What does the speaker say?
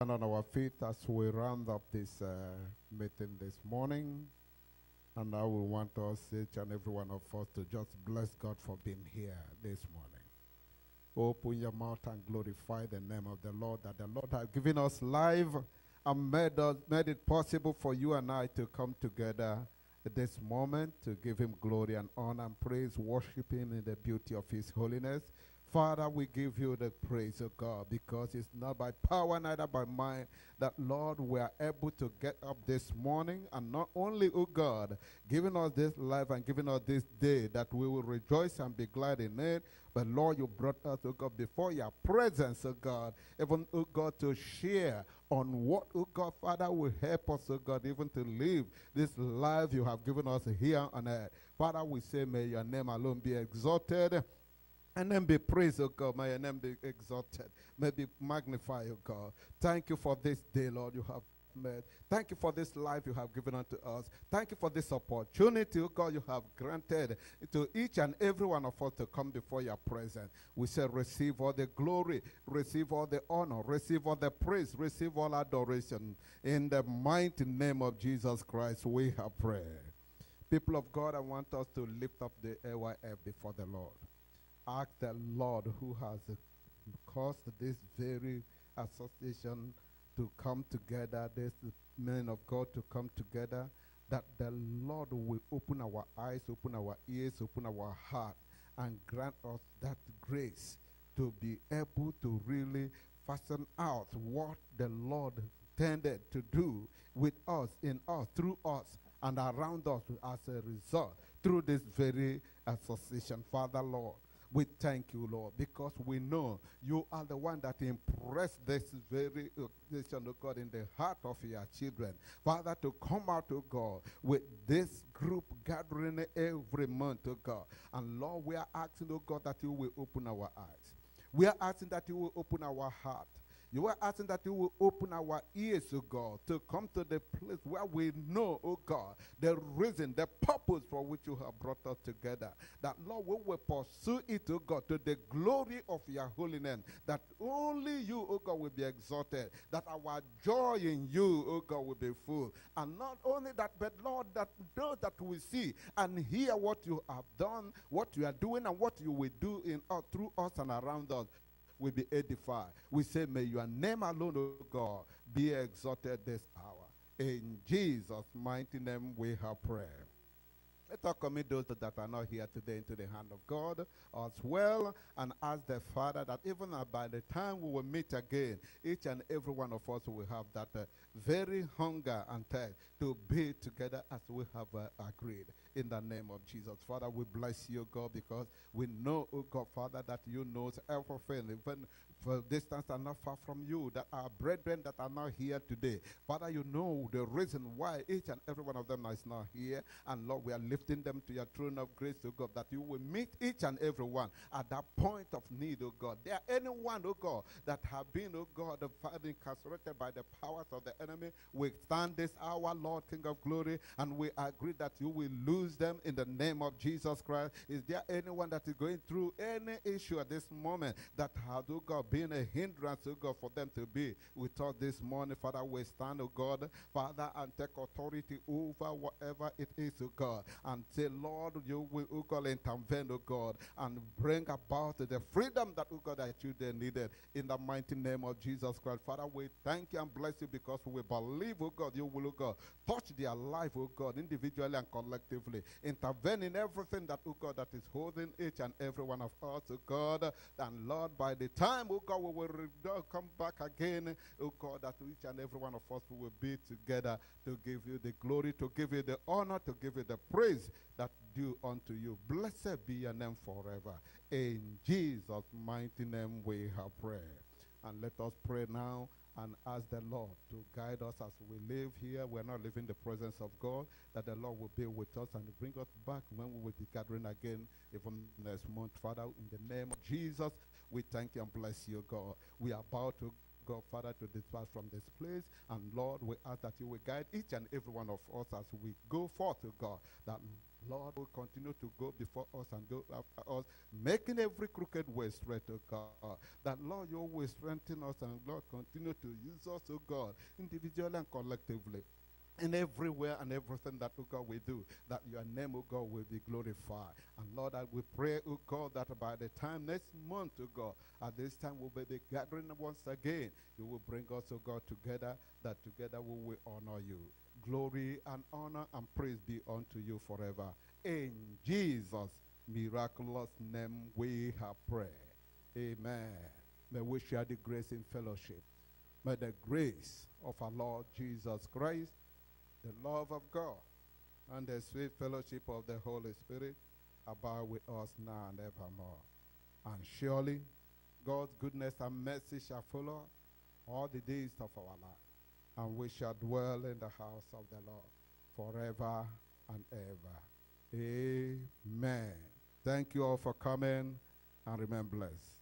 stand on our feet as we round up this uh, meeting this morning. And I will want us, each and every one of us, to just bless God for being here this morning. Open your mouth and glorify the name of the Lord, that the Lord has given us life and made, us, made it possible for you and I to come together this moment to give him glory and honor and praise, worship him in the beauty of his holiness. Father, we give you the praise, of God, because it's not by power, neither by might, that, Lord, we are able to get up this morning. And not only, oh God, giving us this life and giving us this day, that we will rejoice and be glad in it. But, Lord, you brought us, oh God, before your presence, oh God, even, oh God, to share on what, oh God, Father, will help us, oh God, even to live this life you have given us here on earth. Father, we say, may your name alone be exalted. And then be praised, oh God. May your name be exalted. May be magnified, oh God. Thank you for this day, Lord, you have made. Thank you for this life you have given unto us. Thank you for this opportunity, oh God, you have granted to each and every one of us to come before your presence. We say, receive all the glory, receive all the honor, receive all the praise, receive all adoration. In the mighty name of Jesus Christ, we have prayed. People of God, I want us to lift up the AYF before the Lord ask the Lord who has caused this very association to come together, this men of God to come together, that the Lord will open our eyes, open our ears, open our heart, and grant us that grace to be able to really fasten out what the Lord intended to do with us, in us, through us, and around us as a result through this very association. Father, Lord, we thank you, Lord, because we know you are the one that impressed this very uh, occasion, oh God, in the heart of your children. Father, to come out, oh God, with this group gathering every month, oh God. And Lord, we are asking, oh God, that you will open our eyes. We are asking that you will open our heart. You are asking that you will open our ears, oh God, to come to the place where we know, oh God, the reason, the purpose for which you have brought us together. That, Lord, we will pursue it, oh God, to the glory of your holiness. That only you, oh God, will be exalted. That our joy in you, oh God, will be full. And not only that, but Lord, that those that we see and hear what you have done, what you are doing, and what you will do in us, through us and around us will be edified. We say, may your name alone, O God, be exalted this hour. In Jesus' mighty name we have prayer. Let us commit those that are not here today into the hand of God as well and ask the Father that even by the time we will meet again, each and every one of us will have that uh, very hunger and thirst to be together as we have uh, agreed in the name of Jesus. Father, we bless you, God, because we know, oh God, Father, that you know everything, even for distance are not far from you, that our brethren that are not here today. Father, you know the reason why each and every one of them is not here. And Lord, we are them to your throne of grace, oh God, that you will meet each and every one at that point of need, oh God. There are anyone, oh God, that have been, oh God, incarcerated by the powers of the enemy, we stand this hour, Lord, King of glory, and we agree that you will lose them in the name of Jesus Christ. Is there anyone that is going through any issue at this moment that has, oh God, been a hindrance, oh God, for them to be with us this morning. Father, we stand, oh God, Father, and take authority over whatever it is, oh God, and say, Lord, you will, oh God, intervene, oh God, and bring about the freedom that, oh God, that you needed in the mighty name of Jesus Christ. Father, we thank you and bless you because we believe, oh God, you will, oh God, touch their life, oh God, individually and collectively. Intervene in everything that, oh God, that is holding each and every one of us, oh God, and Lord, by the time, oh God, we will uh, come back again, oh God, that each and every one of us will be together to give you the glory, to give you the honor, to give you the praise that do unto you. Blessed be your name forever. In Jesus' mighty name we have prayed. And let us pray now and ask the Lord to guide us as we live here. We're not leaving the presence of God, that the Lord will be with us and bring us back when we will be gathering again, even next month. Father, in the name of Jesus, we thank you and bless you, God. We are about to go, Father, to depart from this place. And Lord, we ask that you will guide each and every one of us as we go forth to God. That Lord will continue to go before us and go after us, making every crooked way straight, to God. That, Lord, you always strengthen us and, Lord, continue to use us, oh God, individually and collectively in everywhere and everything that, oh God, we do, that your name, oh God, will be glorified. And Lord, I will pray, oh God, that by the time next month, oh God, at this time we'll be gathering once again, you will bring us, oh God, together, that together we will honor you. Glory and honor and praise be unto you forever. In Jesus' miraculous name we have prayed. Amen. May we share the grace in fellowship. May the grace of our Lord Jesus Christ, the love of God, and the sweet fellowship of the Holy Spirit abide with us now and evermore. And surely God's goodness and mercy shall follow all the days of our life and we shall dwell in the house of the Lord forever and ever. Amen. Thank you all for coming and remain blessed.